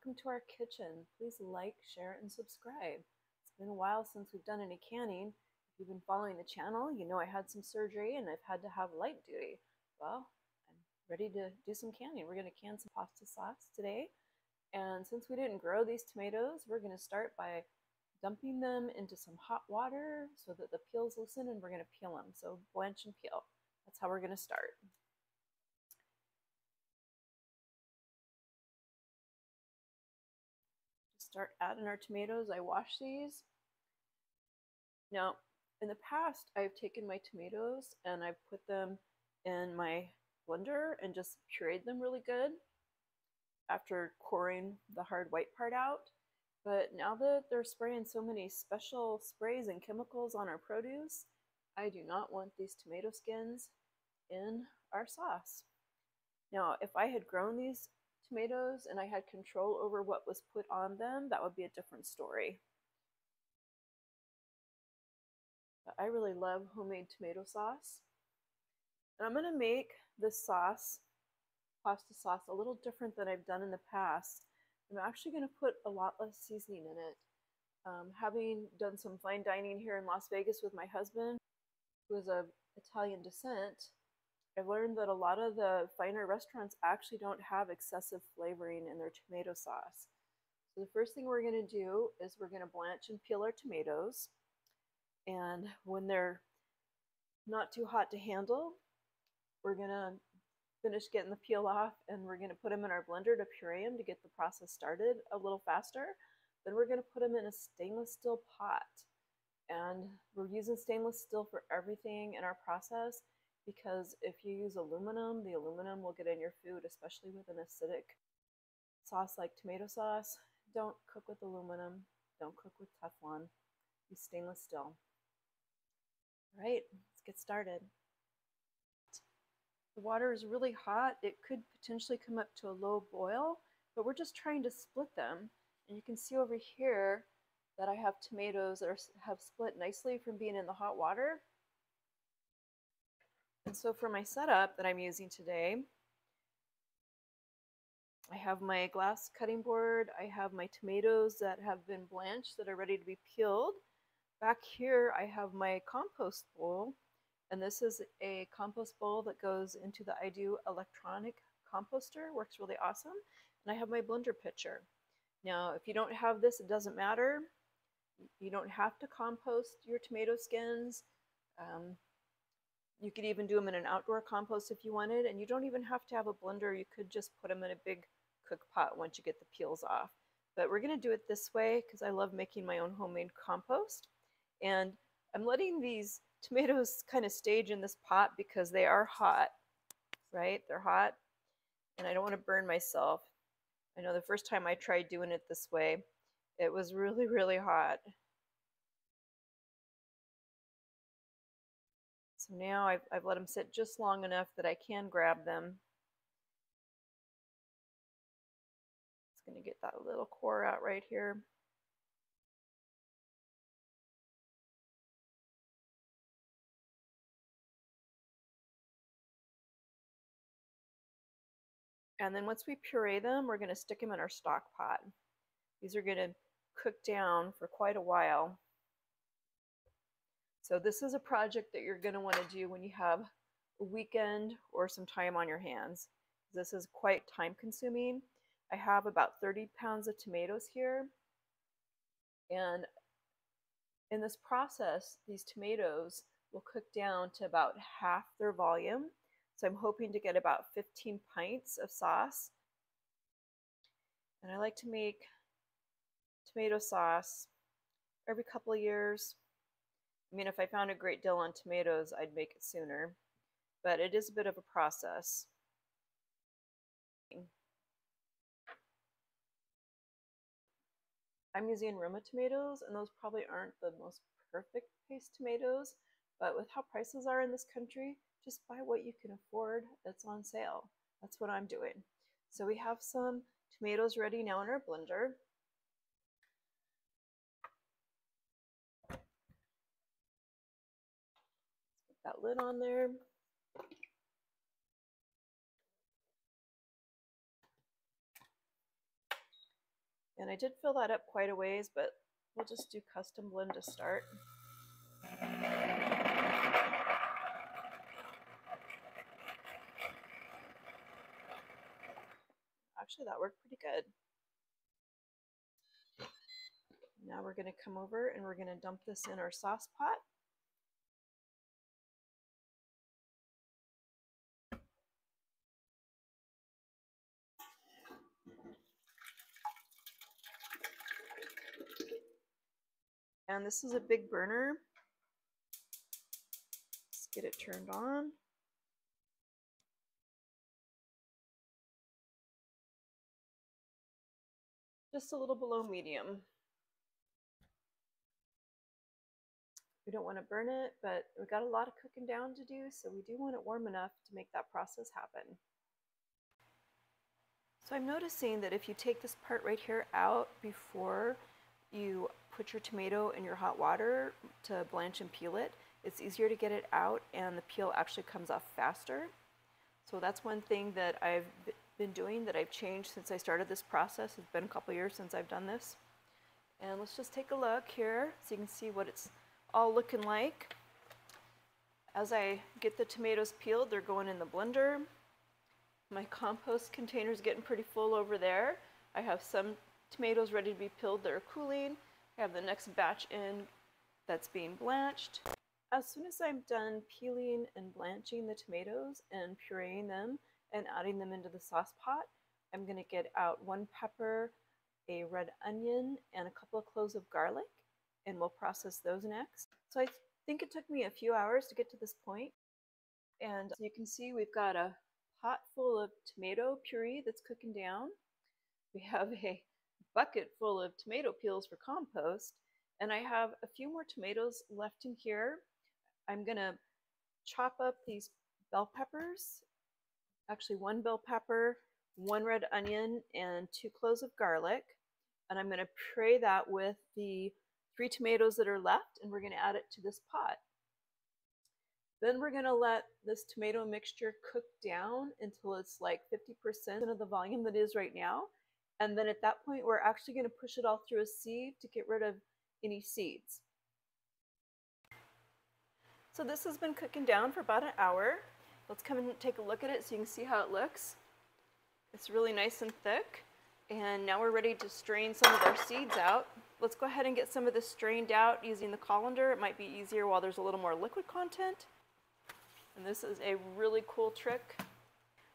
Welcome to our kitchen. Please like, share, and subscribe. It's been a while since we've done any canning. If you've been following the channel, you know I had some surgery and I've had to have light duty. Well, I'm ready to do some canning. We're going to can some pasta sauce today. And since we didn't grow these tomatoes, we're going to start by dumping them into some hot water so that the peels loosen and we're going to peel them. So blanch and peel. That's how we're going to start. Start adding our tomatoes. I wash these. Now, in the past, I've taken my tomatoes and I've put them in my blender and just pureed them really good after coring the hard white part out. But now that they're spraying so many special sprays and chemicals on our produce, I do not want these tomato skins in our sauce. Now, if I had grown these tomatoes and I had control over what was put on them, that would be a different story. But I really love homemade tomato sauce. And I'm going to make this sauce, pasta sauce, a little different than I've done in the past. I'm actually going to put a lot less seasoning in it. Um, having done some fine dining here in Las Vegas with my husband, who is of Italian descent, I've learned that a lot of the finer restaurants actually don't have excessive flavoring in their tomato sauce. So the first thing we're going to do is we're going to blanch and peel our tomatoes. And when they're not too hot to handle, we're going to finish getting the peel off and we're going to put them in our blender to puree them to get the process started a little faster. Then we're going to put them in a stainless steel pot. And we're using stainless steel for everything in our process because if you use aluminum, the aluminum will get in your food, especially with an acidic sauce like tomato sauce. Don't cook with aluminum. Don't cook with Teflon. Use stainless steel. All right, let's get started. The water is really hot. It could potentially come up to a low boil, but we're just trying to split them. And you can see over here that I have tomatoes that are, have split nicely from being in the hot water. And so for my setup that I'm using today, I have my glass cutting board. I have my tomatoes that have been blanched that are ready to be peeled. Back here, I have my compost bowl. And this is a compost bowl that goes into the IDEW electronic composter. Works really awesome. And I have my blender pitcher. Now, if you don't have this, it doesn't matter. You don't have to compost your tomato skins. Um, you could even do them in an outdoor compost if you wanted, and you don't even have to have a blender. You could just put them in a big cook pot once you get the peels off. But we're going to do it this way because I love making my own homemade compost. And I'm letting these tomatoes kind of stage in this pot because they are hot, right? They're hot, and I don't want to burn myself. I know the first time I tried doing it this way, it was really, really hot. So now I've, I've let them sit just long enough that I can grab them. It's going to get that little core out right here. And then once we puree them, we're going to stick them in our stock pot. These are going to cook down for quite a while. So this is a project that you're going to want to do when you have a weekend or some time on your hands. This is quite time consuming. I have about 30 pounds of tomatoes here. And in this process, these tomatoes will cook down to about half their volume. So I'm hoping to get about 15 pints of sauce. And I like to make tomato sauce every couple of years. I mean, if I found a great deal on tomatoes, I'd make it sooner, but it is a bit of a process. I'm using Roma tomatoes, and those probably aren't the most perfect paste tomatoes, but with how prices are in this country, just buy what you can afford that's on sale. That's what I'm doing. So we have some tomatoes ready now in our blender. that lid on there. And I did fill that up quite a ways, but we'll just do custom blend to start. Actually, that worked pretty good. Now we're going to come over and we're going to dump this in our sauce pot. And this is a big burner. Let's get it turned on. Just a little below medium. We don't want to burn it, but we've got a lot of cooking down to do, so we do want it warm enough to make that process happen. So I'm noticing that if you take this part right here out before you put your tomato in your hot water to blanch and peel it, it's easier to get it out and the peel actually comes off faster. So that's one thing that I've been doing that I've changed since I started this process. It's been a couple years since I've done this. And let's just take a look here so you can see what it's all looking like. As I get the tomatoes peeled, they're going in the blender. My compost container is getting pretty full over there. I have some tomatoes ready to be peeled that are cooling. I have the next batch in that's being blanched. As soon as I'm done peeling and blanching the tomatoes and pureeing them and adding them into the sauce pot, I'm going to get out one pepper, a red onion, and a couple of cloves of garlic, and we'll process those next. So I think it took me a few hours to get to this point. And you can see we've got a pot full of tomato puree that's cooking down. We have a bucket full of tomato peels for compost. And I have a few more tomatoes left in here. I'm gonna chop up these bell peppers, actually one bell pepper, one red onion, and two cloves of garlic. And I'm gonna pray that with the three tomatoes that are left, and we're gonna add it to this pot. Then we're gonna let this tomato mixture cook down until it's like 50% of the volume that is right now. And then at that point, we're actually going to push it all through a sieve to get rid of any seeds. So this has been cooking down for about an hour. Let's come and take a look at it so you can see how it looks. It's really nice and thick. And now we're ready to strain some of our seeds out. Let's go ahead and get some of this strained out using the colander. It might be easier while there's a little more liquid content. And this is a really cool trick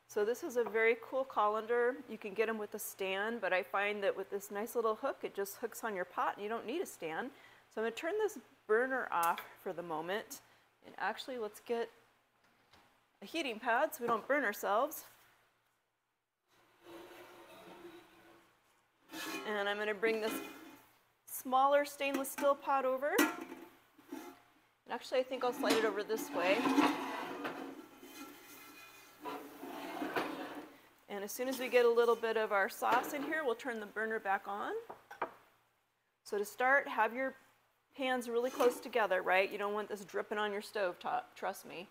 so this is a very cool colander. You can get them with a stand, but I find that with this nice little hook, it just hooks on your pot and you don't need a stand. So I'm gonna turn this burner off for the moment. And actually, let's get a heating pad so we don't burn ourselves. And I'm gonna bring this smaller stainless steel pot over. And actually, I think I'll slide it over this way. As soon as we get a little bit of our sauce in here, we'll turn the burner back on. So to start, have your pans really close together, right? You don't want this dripping on your stove top, trust me.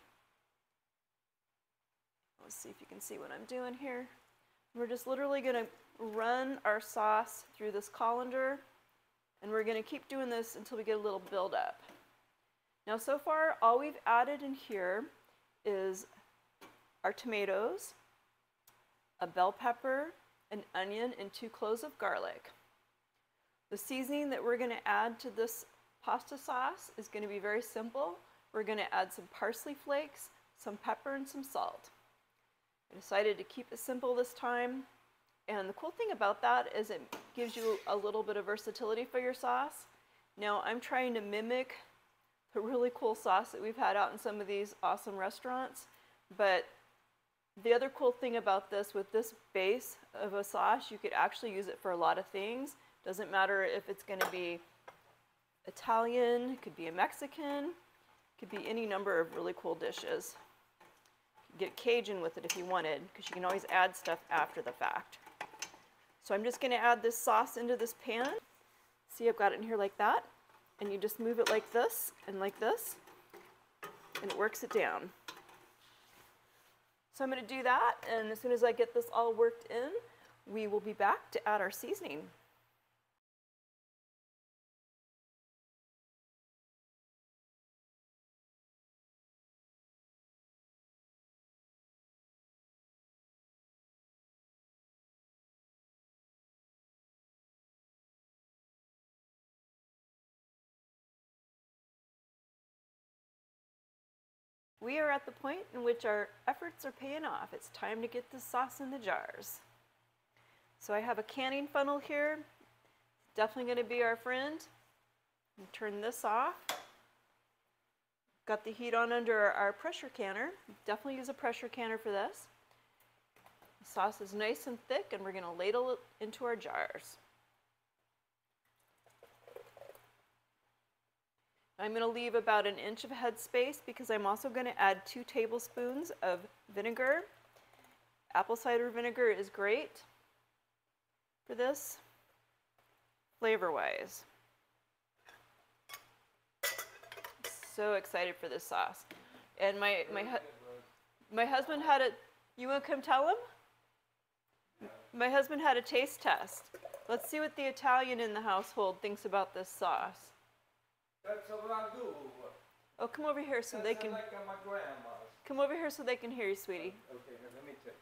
Let's see if you can see what I'm doing here. We're just literally gonna run our sauce through this colander and we're gonna keep doing this until we get a little buildup. Now so far, all we've added in here is our tomatoes, a bell pepper, an onion, and two cloves of garlic. The seasoning that we're going to add to this pasta sauce is going to be very simple. We're going to add some parsley flakes, some pepper, and some salt. I decided to keep it simple this time. And the cool thing about that is it gives you a little bit of versatility for your sauce. Now I'm trying to mimic the really cool sauce that we've had out in some of these awesome restaurants, but the other cool thing about this, with this base of a sauce, you could actually use it for a lot of things. Doesn't matter if it's going to be Italian, it could be a Mexican, could be any number of really cool dishes. Get Cajun with it if you wanted, because you can always add stuff after the fact. So I'm just going to add this sauce into this pan. See, I've got it in here like that. And you just move it like this and like this, and it works it down. So I'm going to do that, and as soon as I get this all worked in, we will be back to add our seasoning. We are at the point in which our efforts are paying off. It's time to get the sauce in the jars. So I have a canning funnel here. Definitely going to be our friend. Turn this off. Got the heat on under our pressure canner. Definitely use a pressure canner for this. The sauce is nice and thick and we're going to ladle it into our jars. I'm going to leave about an inch of headspace because I'm also going to add two tablespoons of vinegar. Apple cider vinegar is great for this, flavor-wise. So excited for this sauce. And my, my, hu my husband had a, you want to come tell him? My husband had a taste test. Let's see what the Italian in the household thinks about this sauce. That's a ragu. Oh, come over here so That's they can like my grandma's. come over here so they can hear you, sweetie. Okay, here, let me take.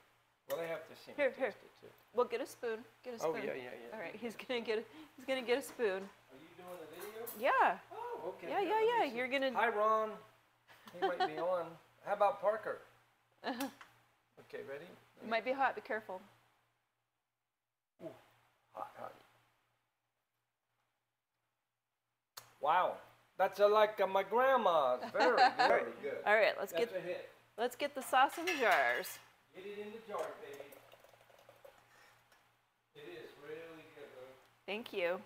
Well, I have to see. Here, here. Well, get a spoon. Get a oh, spoon. Oh, yeah, yeah, yeah. All right, he's gonna get a, he's gonna get a spoon. Are you doing the video? Yeah. Oh, okay. Yeah, here, yeah, yeah. You're gonna. Hi, Ron. He might be on. How about Parker? Uh-huh. Okay, ready? It might be hot. Be careful. Hot, hot. Wow, that's a, like uh, my grandma's. Very, very good. All right, let's That's get a hit. let's get the sauce in the jars. Get it in the jar, baby. It is really good. Though. Thank you.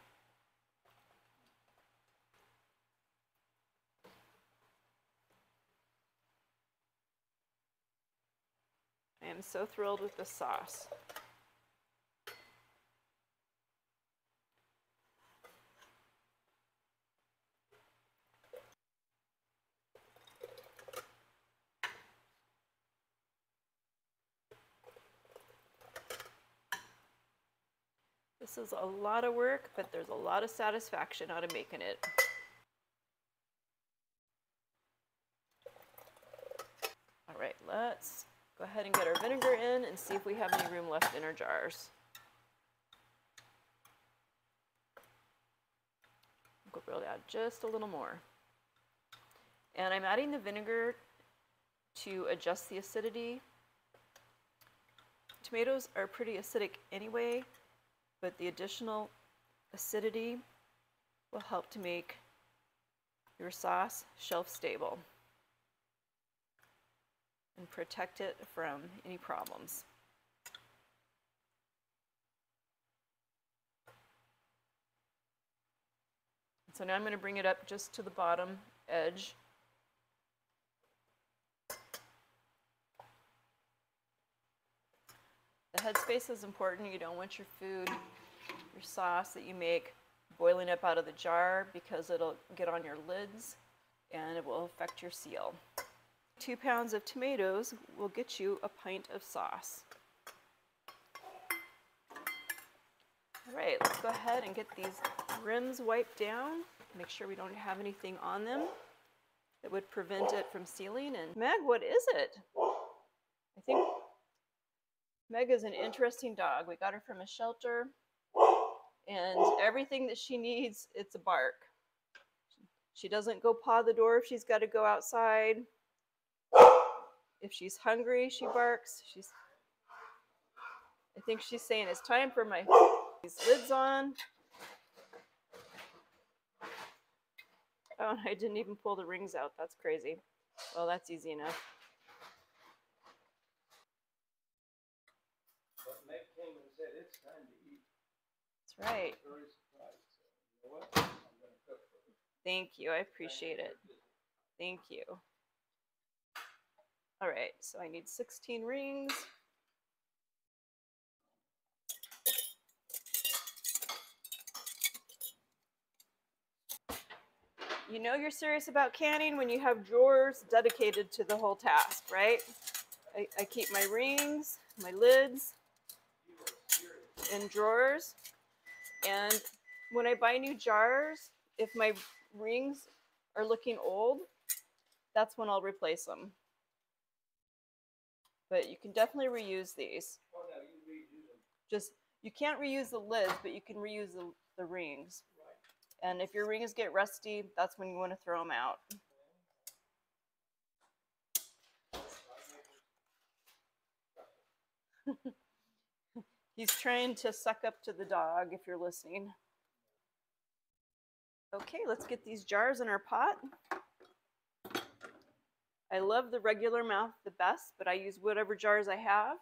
I am so thrilled with the sauce. This is a lot of work, but there's a lot of satisfaction out of making it. All right, let's go ahead and get our vinegar in and see if we have any room left in our jars. We'll add just a little more. And I'm adding the vinegar to adjust the acidity. Tomatoes are pretty acidic anyway, but the additional acidity will help to make your sauce shelf stable and protect it from any problems. So now I'm going to bring it up just to the bottom edge. The headspace is important. You don't want your food, your sauce that you make boiling up out of the jar because it'll get on your lids and it will affect your seal. Two pounds of tomatoes will get you a pint of sauce. All right, let's go ahead and get these rims wiped down. Make sure we don't have anything on them that would prevent it from sealing. And Meg, what is it? I think Meg is an interesting dog. We got her from a shelter, and everything that she needs, it's a bark. She doesn't go paw the door if she's got to go outside. If she's hungry, she barks. She's I think she's saying it's time for my these lids on. Oh, and I didn't even pull the rings out. That's crazy. Well, that's easy enough. But Meg came and said it's time to eat. That's right. Very surprised. So, you know what? I'm gonna cook for right. Thank you. I appreciate it. Thank you. All right, so I need 16 rings. You know you're serious about canning when you have drawers dedicated to the whole task, right? I, I keep my rings, my lids and drawers. And when I buy new jars, if my rings are looking old, that's when I'll replace them. But you can definitely reuse these. Oh, no, you reuse them. Just, you can't reuse the lids, but you can reuse the, the rings. Right. And if your rings get rusty, that's when you want to throw them out. He's trying to suck up to the dog if you're listening. Okay, let's get these jars in our pot. I love the regular mouth the best, but I use whatever jars I have.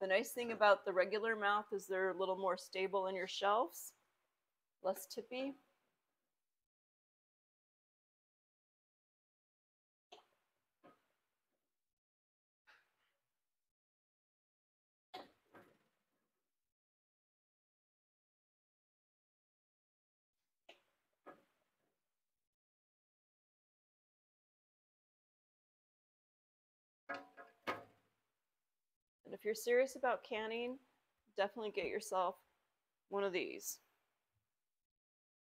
The nice thing about the regular mouth is they're a little more stable in your shelves, less tippy. If you're serious about canning, definitely get yourself one of these.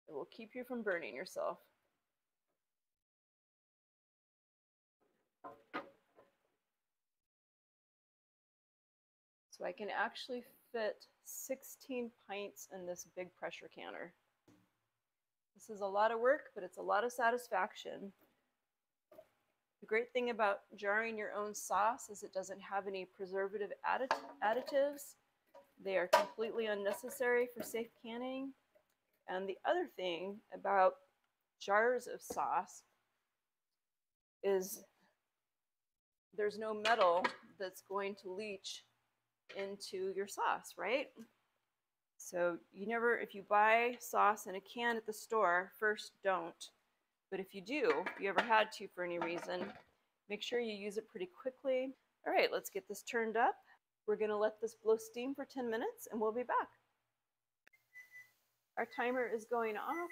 It will keep you from burning yourself. So I can actually fit 16 pints in this big pressure canner. This is a lot of work, but it's a lot of satisfaction. The great thing about jarring your own sauce is it doesn't have any preservative addit additives. They are completely unnecessary for safe canning. And the other thing about jars of sauce is there's no metal that's going to leach into your sauce, right? So you never, if you buy sauce in a can at the store, first don't. But if you do, if you ever had to for any reason, make sure you use it pretty quickly. All right, let's get this turned up. We're gonna let this blow steam for 10 minutes and we'll be back. Our timer is going off.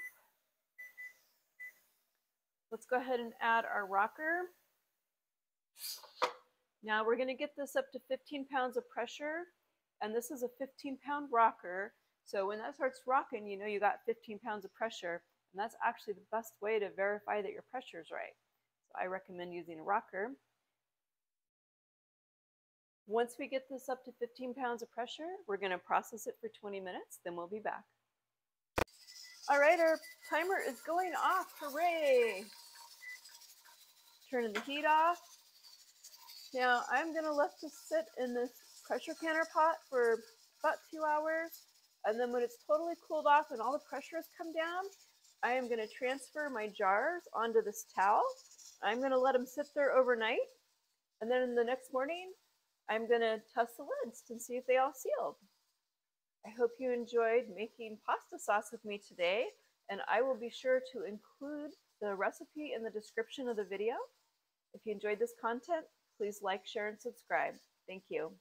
Let's go ahead and add our rocker. Now we're gonna get this up to 15 pounds of pressure and this is a 15 pound rocker. So when that starts rocking, you know you got 15 pounds of pressure. And that's actually the best way to verify that your pressure is right. So I recommend using a rocker. Once we get this up to 15 pounds of pressure, we're going to process it for 20 minutes, then we'll be back. All right, our timer is going off. Hooray! Turning the heat off. Now I'm going to let this sit in this pressure canner pot for about two hours. And then when it's totally cooled off and all the pressure has come down, I am going to transfer my jars onto this towel. I'm going to let them sit there overnight. And then the next morning, I'm going to test the lids and see if they all sealed. I hope you enjoyed making pasta sauce with me today. And I will be sure to include the recipe in the description of the video. If you enjoyed this content, please like, share, and subscribe. Thank you.